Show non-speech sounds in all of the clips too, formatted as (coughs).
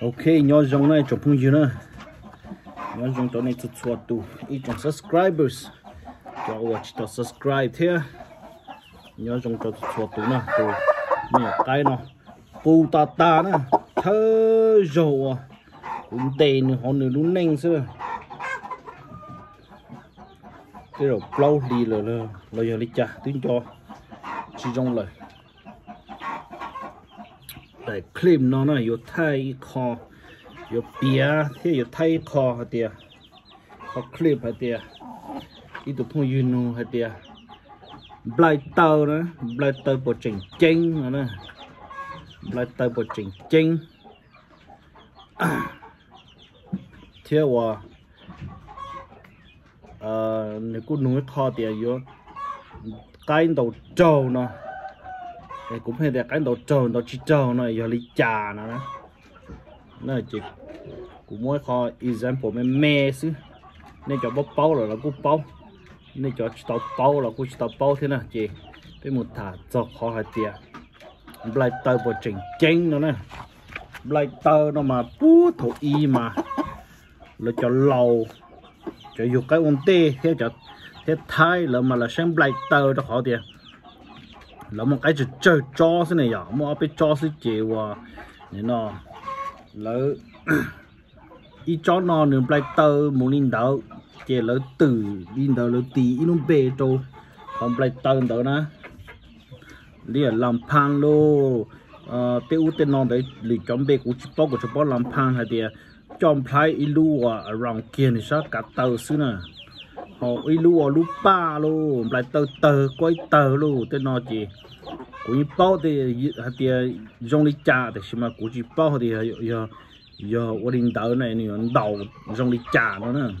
ok nhỏ dùng này chụp phong gì nữa nhỏ dùng tối này chút chuột tu. Ít trong subscribers. Cho watch to subscribe thế nhỏ dùng cho chuột tu nè tu mẹ cái nó bù ta ta nè thơ dầu à cũng tiền họ nữa luôn nhanh xưa cái rồi lâu đi rồi rồi, bây giờ đi chả tính cho. Chỉ trong lời để clip nó nó có thay kho có bia thế có thay kho hả tiệt có clip hả tiệt ít tụi phong yun nu hả tiệt blai tàu nữa blai tàu bộ trình chinh nữa blai tàu bộ trình chinh (coughs) thế hòa ờ nếu cô nuôi kho tiệt yếu cái đầu trâu nó thì cũng hay đẹp, cái đồ tròn, đồ chỉ tròn này, giờ lý trà nó đó nó chỉ cũng mỗi kho example mẹ mẹ xứ. Nên cho bóc bao là nó cũng bao nên cho chỉ tao bao là cũng chỉ tao bao thế nào, chị? Cái một thả cho kho hai tiền lại tờ bộ chỉnh chênh nó nè. Lại tờ nó mà bú thổ y mà. Là cho lầu, cho dùng cái ôn tê, thế cho, thế thay là mà là xem lại tờ cho khó tiền là một cái chữ chơi cho thế này à mua cái cho thế chịu à nên nó lỡ ít cho nó nữa lại tờ muốn linh đạo chè lỡ từ linh đạo lỡ tí nó bê trâu còn lại tờ đó nè đi ở làm phang lô ờ tiêu tên nó đấy lì chọn bê của chỉ bao của chỉ bao làm phang hay đi chọn play ilu à around kia thì sao cả tờ xứ nè họ ý lu ở lu ba lu lại tờ tờ, quay tờ lu thế nó chỉ của những bao thì hạt tiền dùng đi trà thì xem mà của chỉ bao thì giờ giờ ở đình tờ này này đầu dùng đi trà nó nè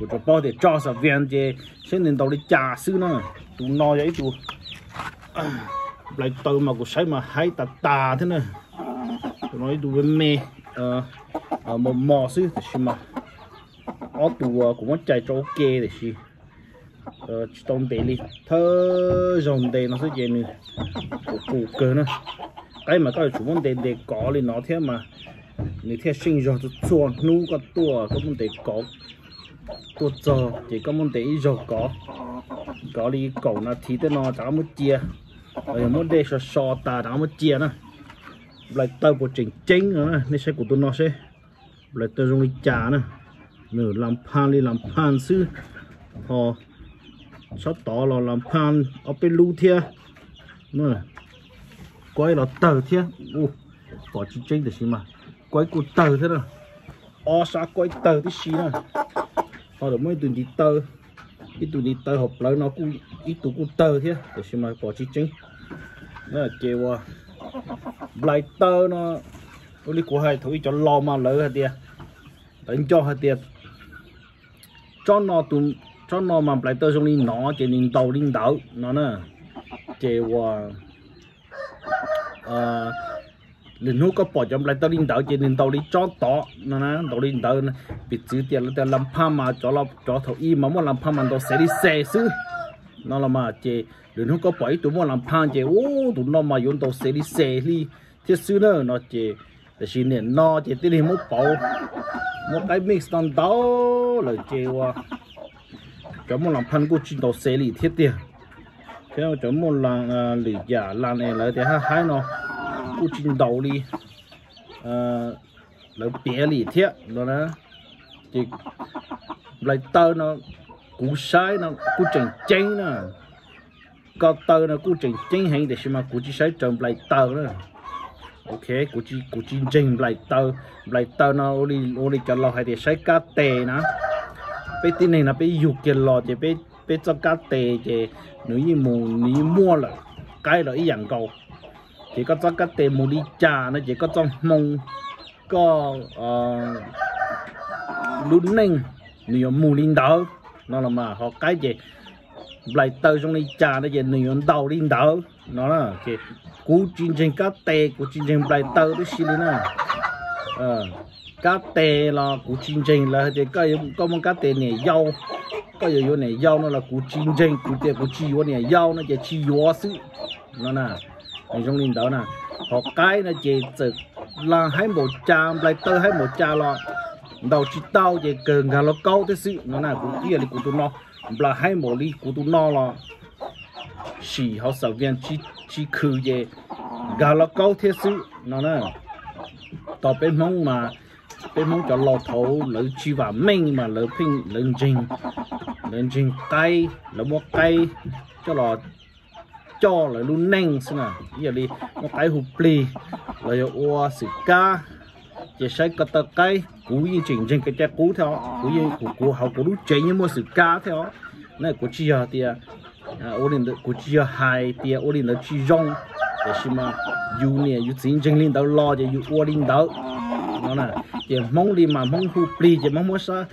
của cho bao thì cho sao viên chứ xem đến đầu đi trà xứ nó tụi nó vậy tụi (coughs) lại tờ mà của sấy mà hay tạt tà thế nè tụi nói tụi bên mê ờ một mò xứ thì xem mà ở tụ cũng muốn chạy cho ok để xí ờ trong bể đi thơ dòng đề nó sẽ dễ nữa của cơ nữa. Cái mà các chủ muốn đề để có thì nó thế mà nếu thế sinh rồi thì chuột nu có tua có môn đề có tua giờ chỉ có môn đề rồi có. Có đi cầu nó thì tới nó đã một chia. Rồi muốn đề so so ta đã một chia nữa. Lại tao bộ chỉnh chính nữa, nên sẽ của tôi nó sẽ. Lại tao dùng đi trả nữa nửa làm pan đi làm pan sư. Họ sắp tỏ là làm pan ở bên lưu thia. Nữa quay là tờ thia. U bỏ chi chênh được xí mà. Quay cụ tờ thế nào? O sa quay tờ tí xí nè họ được mấy tuần đi tờ. Ít tuần đi tờ học lại nó cũng ít tuần cũng tờ thia. Được xí mà bỏ chi chênh. Nó là chê lại tờ nó. Tôi đi của hai thổi cho lo mà lỡ hả tia đánh cho hả tia cho nó tụi cho nó mà lại tới trong đi, nó chỉ nhìn đầu đi đầu nó nè. Chỉ ว่า ờ lần nữa có bỏ trong lại tới đi đầu chỉ nhìn đầu đi cho tỏ, nó nè đầu đi đầu bị chữ tiền là tiền làm pha mà cho nó cho thầu y mà muốn làm pha mà nó sẽ đi xe xứ. Nó là mà chỉ lần nữa có bỏ tụi muốn làm pha chỉ ô tụi nó mà dùng đầu sẽ đi xe đi. Chứ xứ nữa nó chỉ là xin nè, nó chỉ tiền đi một bộ một cái mix tao đó là chỉ ว่า Chấm một lần phân của chín đầu xe lì thiết tiền. Theo cho một lần à, lì giả lần này lại thì hai hai nó. Của chín đầu đi. Là bé lì thiết, đó nè. Thì lại tơ nó, cú sai nó, cú chỉnh chính nè. Có tơ nó, cú chỉnh chính hay để xem mà cú chỉ sai trồng lại tơ nữa ok, cú chỉ cú chỉ chỉnh lại tơ. Lại tơ nó đi đi cho lo hay để sai cá tè nữa bé tin này là bé dục cái lò chứ bé bé cho cá tê chứ nếu như mù ní mua là cái là ý dạng cầu chỉ có cho cá tê mù đi trà nó chỉ có cho mông có lún neng nếu mù linh đỡ nó là mà họ cái gì lại tơ trong đi trà nó chỉ nếu đầu linh đỡ nó là cái cú chiến tranh cá tê của chiến tranh lại tơ đó xí lên ờ cá tê là củ chín tranh là thì có có món cá tê này dâu. Có nhiều này dâu nó là củ chín tranh củ tê củ chi vô này dâu, nó chỉ chi vô sự nó nè này trong linh đó nè. Họ cái nó chỉ tự là hai một cha lại tơ hai một cha lo. Đầu chỉ tao chỉ cần ngà nó câu thế sự nó nè cũng kia là củ tụi nó là hai một ly củ tụi nó lo. Chỉ họ sợ viên chỉ chỉ khử về gà nó câu thế sự nó nè tao bên mong mà bên mong cho lò thấu lỡ chi vào mình mà lỡ pin, lỡ trình lỡ trình cây lỡ mua cây cho lò cho lại luôn neng xem nào giờ đi cái hụp pli lại ô sự ca chỉ sai cái tờ cái cú yên chỉnh trên cái trái cú theo, cú yên cú cú học cú lúc chạy nhưng mà sự ca theo. Này, cú chi à à ô đình cú à hai tia ô đình chi rong. Để xem mà yêu nè yêu chính chính linh đầu lo để yêu ô đình đầu nó nè chỉ mong đi mà mong hụp pli chỉ mong muốn sao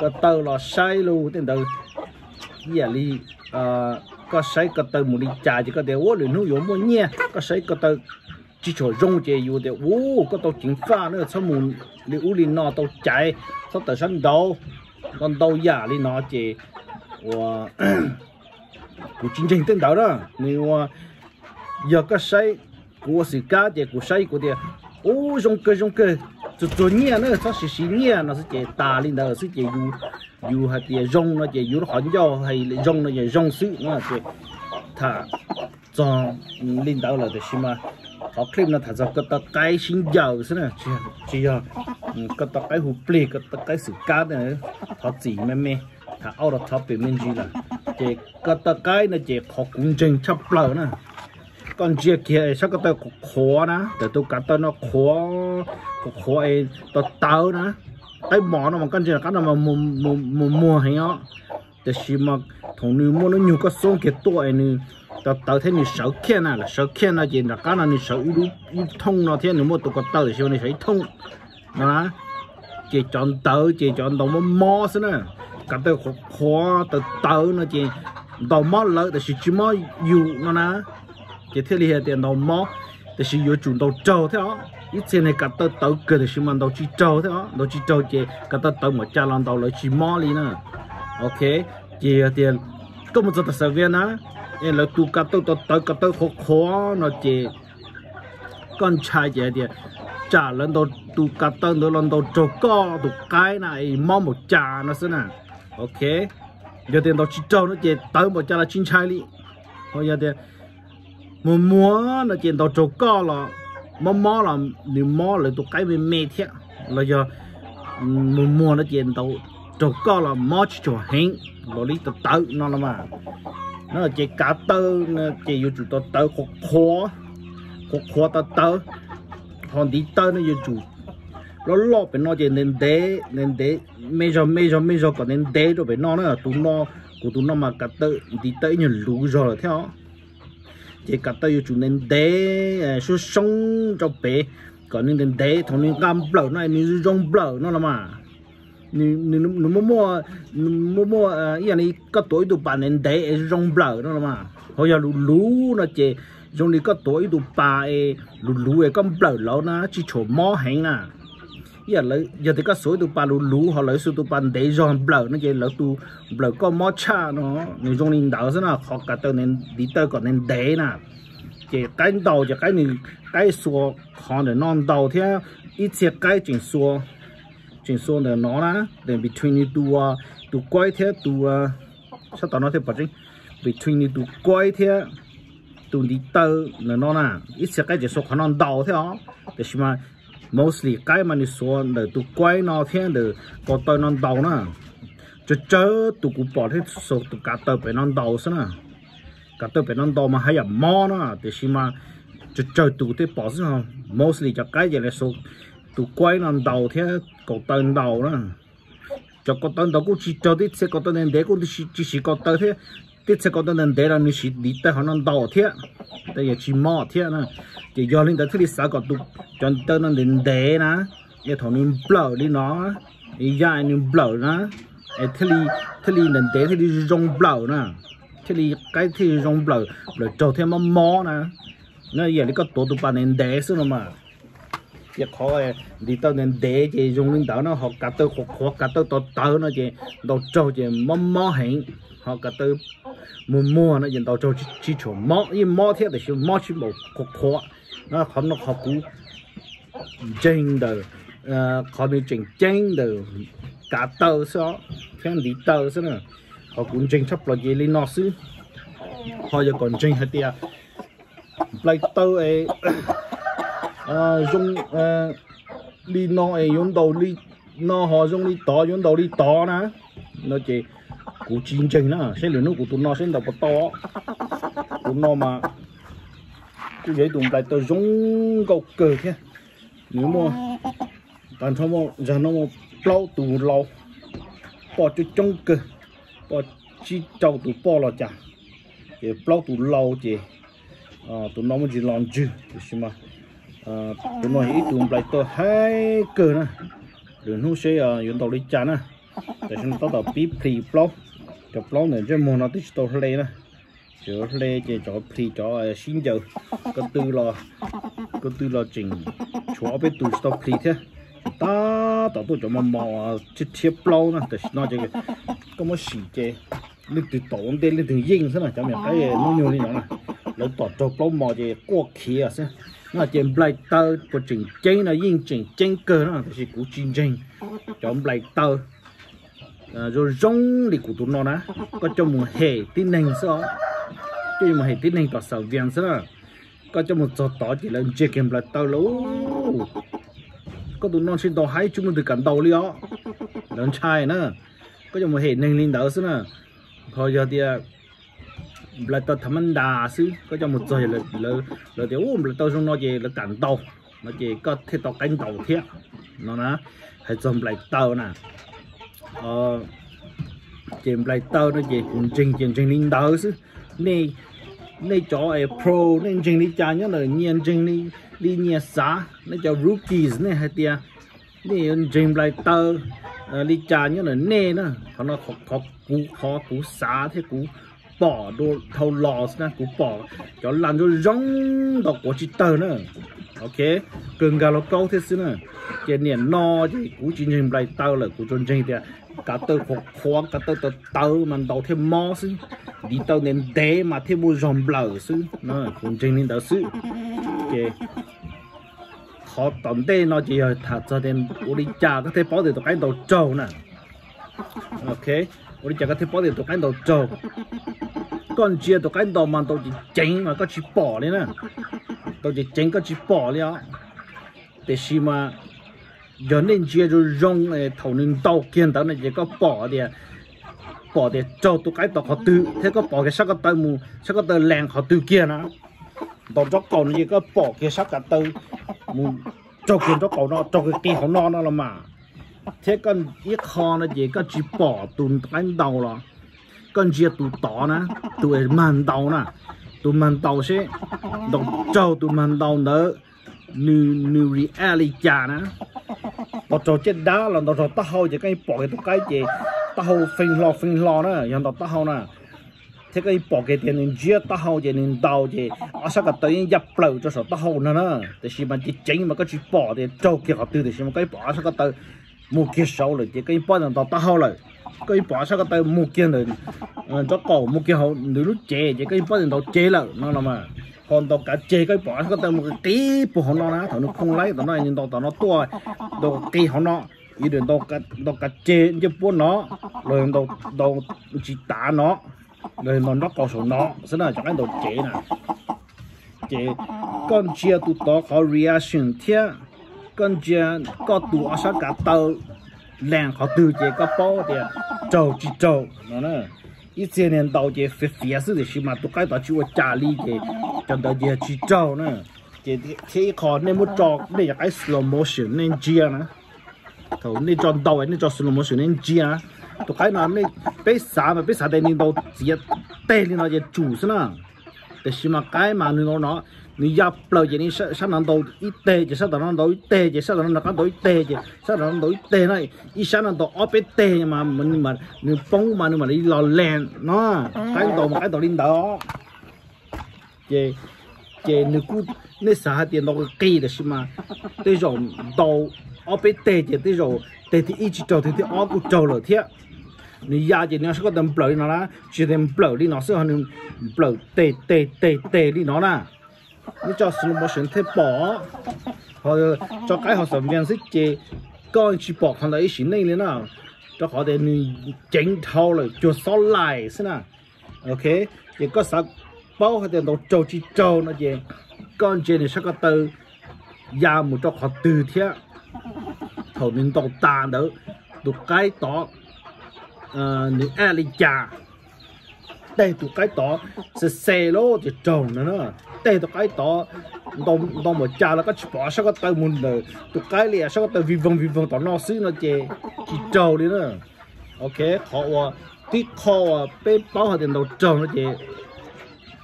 cái tàu là sai luôn tên tàu giờ đi có sai cái tàu một đi trả chỉ có để ô luyện nuôi giống bao nhiêu có sai cái tàu chỉ cho rong chơi vô để ô, có tàu chính pha nữa, sao muốn li u li nó tàu chạy, sao tàu sân đầu còn tàu giả đi nó chơi và của chính trình tên đó đó. Nếu ờ, giờ có sai của sự cá chế của sai của địa ô rong cơ rong cơ. Cho cho nhẹ nữa sao sự sự nhẹ nó sẽ chạy ta lên đó sẽ chạy dù dù hay chạy rong, nó chạy dù nó hỏi nhau hay rong nó chạy rong sự nó chạy thả cho lên đó là được mà. Họ clip nó thả cho cái tờ cái xin giàu thế này chỉ chỉ à cái tờ cái hụt plei cái tờ cái sự cá này họ chỉ mẹ mẹ. Thả ao là thả bị mình gì là chỉ cái tờ cái nó chỉ họ cũng chân chấp lờ nè con chia kia sao cái tờ khó nè để tôi cắt tờ nó khó khó ấy tờ tao nè cái mỏ nó mà con chia là cái nào mà mua mua mua mua hay đó để xí mà thằng nữ mua nó nhiều cái số cái tuổi nữ tao tao thấy nữ sợ kia nè là sợ kia nè à, chỉ là cái nào nữ sợ ít ít thông nó thế nữ mua, tụi cái tao thì sao nữ thấy thông. Đó, chỉ chọn tao chỉ chọn đầu mua mò xí nè. Cái tao khó tao tao nó, chỉ đầu mò lỡ để xí chỉ mò yêu nó nè chỉ thế là tiền đầu mỏ thì sử dụng chúng đầu trâu thế đó. Ít tiền này cả tao tao cơ thì sử dụng đầu chỉ trâu thế đó. Đầu chỉ trâu chị cả tao tao mà cha làm đầu lấy chỉ mỏ đi nè ok chị tiền có một giờ tao viên á em là tu cả tao tao tao cả tao khó khó nó chỉ con trai chị tiền trả lần đầu tu cả tao nó lần đầu trâu co tu cái này mỏ một trà nó xí nè. Ok, giờ tiền đầu chỉ trâu nó chỉ tao một cha là chín trai đi thôi giờ tiền mà mua là chuyện tàu trâu co là mà mò là nếu mò là tụi cái về mẹ thiệt. Là giờ mà mua là chuyện tàu trâu co là mò chỉ cho hẹn rồi đi tàu tàu nó là mà. Nó là chỉ cá tơ chỉ yêu chủ tàu tơ khó khó khó khó tàu tơ còn đi tơ nó yêu chủ. Nó lo bên nó chỉ nên đế nên đế. Mấy giờ mấy giờ mấy giờ còn nên đế rồi bên nó nữa tụi nó, của tụi nó mà cá tơ đi tới như lũ rồi theo chỉ cả tay chủ nên để số sống cho bé còn nên để thằng nên cam bờ này nên rong bờ nó là mà nên nên nó mua mua mua mua à, ý này có tuổi tụ bà nên để rong bờ nó là mà hồi giờ lú lú nó chỉ dùng đi có tuổi tụ bà lú lú ấy con bờ lâu nó, chỉ chỗ mò hẹn à giờ lấy giờ thì có số tụ ba lú lú họ lấy số tụ ba để rong bờ nó cái lấy tụ bờ có mò cha nó. Người trong linh đạo thế nào, họ cả tao nên đi tới còn nên để nè. Chỉ cái đầu, chỉ cái này, cái số họ để non đầu thế ít chiếc cái chuyện số chuyện số để nó là để between you two à, tụ quay thế tụ à, sao tao nói thế bảo chứ between you tụ quay thế tụ đi tới là nó là ít chiếc cái chuyện số họ non đầu thế đó để mà mostly, cái mà nó số để tụ quay nó thế để có tới non đầu nữa cho chớ tụ cũng bỏ hết số tụ cả tao phải non đầu xem nè. Cả tôi phải non đầu mà hay là mò nữa thì xí mà cho chơi tụ thế bỏ xuống không? Mostly cho cái gì là số tụ quay non đầu thế, có tới đầu nữa cho có tới đầu cũng chỉ cho đi sẽ có tới nên để cũng chỉ chỉ có tới thế tiết sẽ có đơn lần đấy là nuôi chỉ đi tới họ non đỏ thiệt đây là chỉ mỏ thiệt nè. Chỉ do linh tới thứ đi sáu còn tụ chọn tới nó đến đế nè. Để thằng nên bờ đi nó. Đi ra nên bờ nè. Ai thế đi thế đi đến đế thế đi rong bờ nè. Thế đi cái thế đi rong bờ. Rồi trâu thêm mắm mỏ nè. Nó giờ đi có tổ tụ bàn đến đế xí nó mà. Giờ khó đi tới đến đế thì dùng linh tới nó học cả tới học cả tới tổ tới nó chỉ đầu trâu chỉ mắm mỏ hẹn. Họ cả tới mua mua nó dân tàu cho chỉ chỗ mỏ nhưng mỏ thế thì chỉ mỏ chỉ một cục khó nó không nó khó cú. Chân đầu ờ, khó nên chênh chân đầu cả tàu sao phen đi tàu sao nữa, họ cũng chênh sắp là gì lên nó xứ. Họ giờ còn chênh hết tiệt lại tàu ấy dùng ờ, đi nó ấy dùng đầu đi nó họ dùng đi to dùng đầu đi to nè. Nó chỉ cú chín tranh nữa sẽ lửa nước của tụi nó sẽ đầu to tụi nó mà cái giấy tụi lại tao giống cầu cờ kia nếu mà bạn thôi mà, giờ nó mà lâu tụ lâu bỏ cho trong cờ bỏ chỉ trâu tụ bỏ là chả. Để lâu tụ lâu chứ à tụi nó mới chỉ làm chứ thì xem mà à tụi nó hãy tụi lại tôi hai cờ nữa rồi nó sẽ à dùng tàu đi chán à để xem tao tàu bí phì lâu cho lâu này cho mua nó tích tổ lê nè cho lê cho cho phì cho xin giờ có tư là có tư là chỉnh chúa bên tụ tàu phì thế. Ta ta tôi cho mà mò chết chết lâu nè để nó chơi có một xì chơi lên từ tổn đến lên từ yên thế này cho mình cái ờ, nó nhiều đi vậy nè. Lấy tỏ cho lâu mò chơi qua kia à xem nó chơi blade tơ, của chỉnh chơi là yên chỉnh chơi cơ nó thì cú chỉnh chỉnh cho blade tơ. Ờ, rồi rong đi của tụi nó nè có cho một hệ tin hình sao cho một hệ tin hình tỏ sầu viên sao có cho một giọt tỏ chỉ là chơi kèm blade tao luôn có tụi nó xin tỏ hai chúng mình từ đầu tàu liao lớn trai nữa có cho một hệ nền linh đạo sao nè. Thôi giờ thì ờ, là tao thầm anh đà xứ. Có cho một giờ là là là tiểu ôm là tao trong nó về là cản tàu nó chỉ có thể tao cánh tàu thiệt, nó nè hãy dòng lại tàu nè ờ chìm lại tàu nó chỉ cũng trình trình trình linh đạo chứ. Này này cho ai pro nên trình đi cha nhớ là nhiên trình đi đi nhà xã nó cho rookies này hay tia. Đi trình lại tờ đi cha nhớ là nè nó. Họ nó khó khó, cú khó, cú xa thế, cú bỏ đồ, thâu loss nè cú bỏ. Cho làm cho rong đọc của chị tờ nữa ok cường gà nó câu thế xí nữa cái niệm no thì cú chỉ nhìn lại tao là cú chân trình thì cả tờ khó khó cả tờ tờ tờ mà đầu thêm mò xí đi tàu nên đế mà thêm mua dòng bờ xí nó cũng chính nên đó xí ok. Họ tận đây nó chỉ là thật cho nên ủa đi chả có thể bỏ được cái đầu trâu nè. Ok. Ủa đi chả có thể bỏ được cái đầu trâu còn chia được cái đầu mà tôi chỉ chỉnh mà có chỉ bỏ đi nè. Tôi chỉ chỉnh có chỉ bỏ đi á. Để xí mà giờ nên chia cho rong thầu nên đầu kiên đó này, chỉ có bỏ đi bỏ để cho tụi cái đầu họ tự thế có bỏ cái sắc cái tay mù, sắc cái tay lèn họ tự kia nè. Đầu cho cầu nó có bỏ cái sắc cái tay mù, cho kiến cho cầu nó, cho cái kia họ nó nó là mà. Thế con ít kho nó chỉ có chỉ bỏ tụi cái đầu rồi con chia tụi tỏ nè, tụi màn đầu nè. Tụi màn đầu sẽ đọc cho tụi màn đầu nữa new new reality nè bỏ cho chết đá là đầu tao hầu chỉ cái bỏ cái tụi cái gì tao hầu phình lo phình lo nữa yang tao hậu nè. Thế cái bỏ cái tiền nên chia tao hầu chỉ nên đào chỉ ở sao cái tới nhập lậu cho sợ tao hầu nữa nè. Thì chỉ mà chỉ chính mà cái chỉ bỏ thì trâu kia họ tư, thì chỉ mà cái bỏ sao cái tới mua kia sâu rồi chỉ cái bỏ nên tao tao hầu rồi. Cái bỏ sao cái tới mua kia rồi. Ờ, cho cổ mua kia hầu nếu lúc chế chỉ cái bỏ nên tao chế rồi nó là mà hòn tàu cá chê cái bỏ có tao một cái tí bộ hòn nó đó tao nó không lấy tao nó nhìn tao nó tua đồ kỳ hòn nó ý đồ tao cá đồ cá chê như bộ nó rồi đồ đồ chỉ tả nó rồi nó nó có số nó thế là chẳng cái đồ chê nè. Chê con chia tụ tao có reaction thiệt con chia có tụ ở sát cả tàu làng họ từ chế có bao đi, trâu chỉ trâu nó nè ít tiền nên tàu chế phía phía sự thì xí mà tụ cái tao chịu trả lý chế cần ta giờ chỉ trâu nữa. Cái cái khó nên muốn trò để cái slow motion nên chia nữa. Thầu nên chọn đầu ấy, nên chọn slow motion nên chia. Tụi cái nào nên bé xả mà bé xả đây nên đầu chia tê nên nó giờ chủ xí nữa để xí mà cái mà nên nó nên dập lời chỉ nên sao sao làm đầu ít tệ chỉ sao làm đầu ít tệ chỉ sao làm đầu ít tê chỉ sao nó đầu ít tệ này. Ít sao nó đầu ốp ít tệ mà mình mà nên bông mà nên mà đi lò lèn, nó. Cái đầu mà cái đầu linh đó chế chế nếu cú nếu sao thì nó cái là gì mà tới rồi đầu ở bên tê chế tới rồi tê thì ít chỗ thì thì ở cú chỗ rồi thiệt nếu giá chế nếu có tầm bờ nó là chỉ tầm bờ đi nó sẽ hơn bờ tê tê tê tê đi nó là nếu cho sinh một sinh thế bỏ Hoặc cho cái họ sản viên sức chế coi chỉ bỏ thằng đấy xin này nữa cho họ để chỉnh thâu rồi cho sau lại xí nào ok thì có sao bao hết tiền đồ trâu chỉ trâu nó gì con chơi này sao có từ ya dạ, một cho họ từ thế. Thầu mình đồ tàn đó tụ cái tỏ ờ, nữ e a ai cha. Đây tụ cái tỏ, sẽ xe lô thì trâu nữa nữa đây tụ cái tỏ đồng đồng một cha là có bỏ sao có từ muốn đời. Tụ cái liền sao có từ vi vong vi vong tỏ nó xứ nó chê chỉ trâu đi nữa. Ok họ à tí kho à bao họ tiền đầu trâu nó chê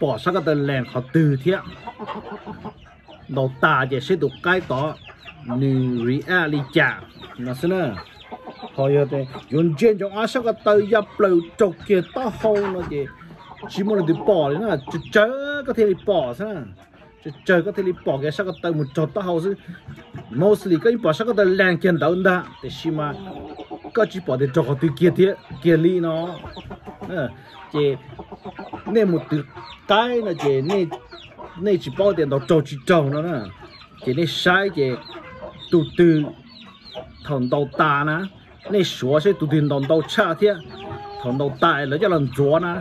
bỏ sao cái tên lèn họ từ thiện. Đầu ta chỉ sẽ được cái đó nữ reality nó xứ nữa thôi giờ thì dùng chuyện trong áo sao cái tay nhập lâu chọc kia to hơn nó gì chỉ muốn được bỏ đấy nữa chứ chớ có thể bỏ sao chơi có thể đi bỏ cái sao cái tới một chỗ to hơn sư mostly cái bỏ sao cái tới lèn kiến đầu đó thì xí mà có chỉ bỏ để cho cái tự kia thiệt, kia ly nó. Chỉ nên một từ cái là chị chỉ bỏ tiền đầu trâu chỉ trâu nó nè. Chị nên sai, chị từ từ thằng đầu ta nè. Nên số sẽ từ từ thằng đầu cha thằng đầu ta là cho làm chúa nè.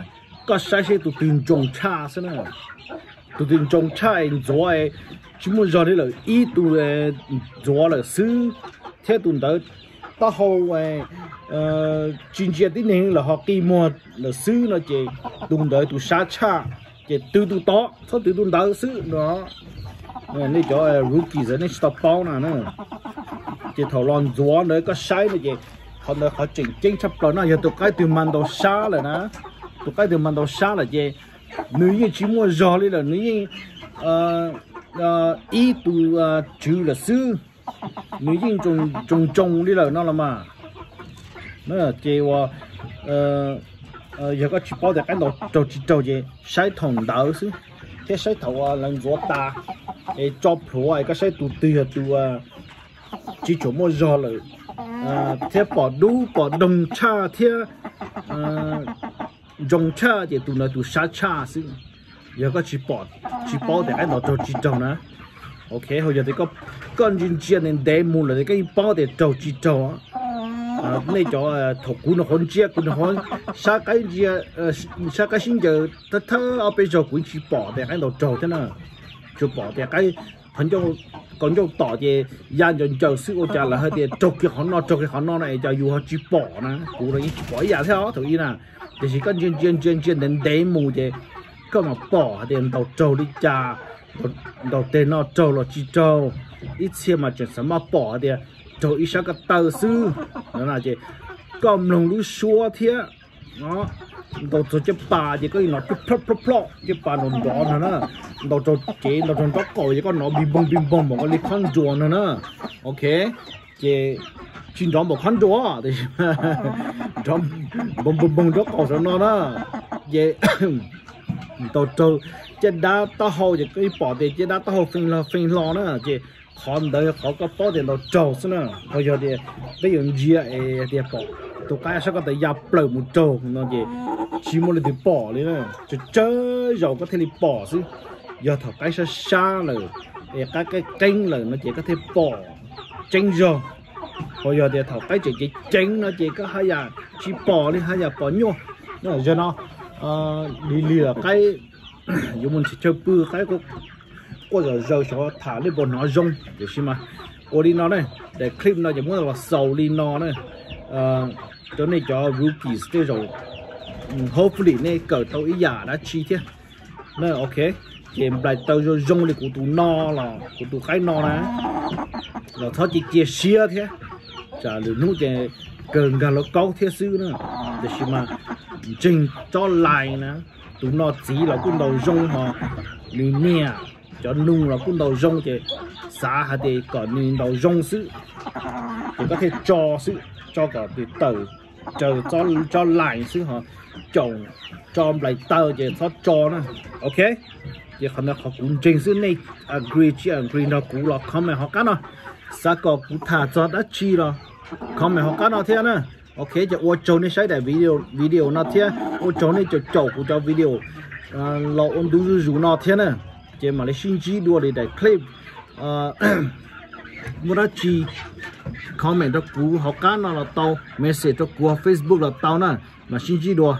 Có sai sẽ từ từ trồng cha thế nè. Tụ tin trong chai rồi chỉ muốn rồi là ít tụ rồi là sư theo tụ tới ta hậu về ờ, ờ, chuyên gia tí này là họ kỳ một là sư nó chỉ tụ đợi tụ sa cha chỉ từ từ to sau từ từ đó. Sư nó nên cho rookie rồi nên stop bao nè nữa chỉ thầu lon gió nữa có sai nữa chỉ họ nói họ chỉnh chỉnh chấp rồi nó, giờ tụ cái từ màn đầu sa rồi nè. Tụ cái từ màn đầu sa là chỉ nữ như chỉ mua giò đi là nữ như ờ ờ ý tụ chữ là sư nếu nhân trồng trồng trồng đi là nó là mà. Nó là ờ ờ giờ có chỉ bảo cái đồ gì? Sai thòng đạo sư thế thầu à ờ, lần gió ta. Để cho ai cái sai tu tư à chỉ chỗ mua giò là à thế bỏ đu, bỏ đồng cha thế ờ, à dùng cha thì tụi nó tụi sát cha xí. Giờ có chỉ bỏ chỉ bỏ để cái nó cho chỉ trâu nữa ok, hồi giờ thì có con chim chia nên đẻ mù là cái bao để trầu chỉ trầu á. À này cho à, thổ cú nó hôn chia của nó hôn. Sa cái chia à, sa cái sinh giờ ta thơ ở bên giờ cũng chỉ bỏ để cái đầu trầu thế nào? Chú bỏ để cái hắn cho con cho tỏ thì gian cho chờ sự ô trà là hơi thì trâu cái hắn nó trâu cái hắn nó này cho dù họ chỉ bỏ nè. Này đấy bỏ giả theo thử ý nè thì chỉ con chim chuyên chuyên chuyên đến đế mù thì cơ mà bỏ thì đầu trầu đi trà đầu tiên nó trâu là chỉ trâu ít xe mà chỉ sắm mà bỏ đi trâu ít sao cái tàu sư đó là gì cầm lồng lũ xua thế nó đầu trâu chỉ bà chỉ có nó plop plop plop plop chỉ bà nó đó nữa nè đầu trâu chỉ đầu trâu đó cổ chỉ có nó bị bông bị bông một cái lý khăn gió nữa nè ok chỉ chính đó một khăn gió thì trong bông bông bông đó cổ sao nó nè vậy đầu trâu trên đá ta hồ thì cái bỏ tiền trên đá ta hồ phình lo phình lo nữa chị còn đợi họ có bỏ tiền nó trâu xí nữa bây giờ thì bây giờ gì à thì bỏ. Tụi cái sao có thể nhập lời một trâu nó gì? Chỉ muốn thì bỏ đi nữa chứ chơi rồi có thể đi bỏ xí giờ thằng cái sao xa rồi cái cái kênh là nó chỉ có thể bỏ. Tranh rồi bây giờ thì thầu cái chỉ chỉ tránh nó chỉ có hai giờ chỉ bỏ đi, hai giờ bỏ nhau nó giờ nó ờ, đi lìa cái dùng mình chơi bự cái có có giờ giờ cho thả lên bọn nó rong. Để xem mà. Ô đi nó này. Để clip nó chỉ muốn là sầu đi nó này. Ờ, cho nên cho rookies cái rồi. Ừ, hopefully này cỡ tàu ý giả đã chi thế. Nên ok. Thì lại tàu rồi rong thì của tụ no là, của tụ cái no này. Là thôi chỉ chia xia thế. Trả được nút cái cần gà nó câu thế sư nữa. Để xem mà. Trình cho lại nè tụi nó chỉ là cũng đầu rong mà. Lì nè à, cho nung là cũng đầu rong thì xã hay thì có nhìn đầu rong sự thì có thể cho sự cho cả từ từ chờ cho cho lại sự họ chồng, cho lại tờ thì nó cho nó. Ok? Thì họ họ cũng trình sự này. Agree chứ, agree nó cũng là không phải họ cái nó. Sao có cũng thả cho đã chi rồi. Không phải họ cái nào thế nữa ok, cho ô châu này sai để video video nào thế. Ô châu này cho châu của cho video. À, lo ôn đủ rủ nào thế nữa chỉ mà lấy xin chỉ đua để đại clip. À, (clears throat) mua đó chi comment cho cú học cá nó là tao, message cho cú, Facebook là tao nè. Mà xin chi đua.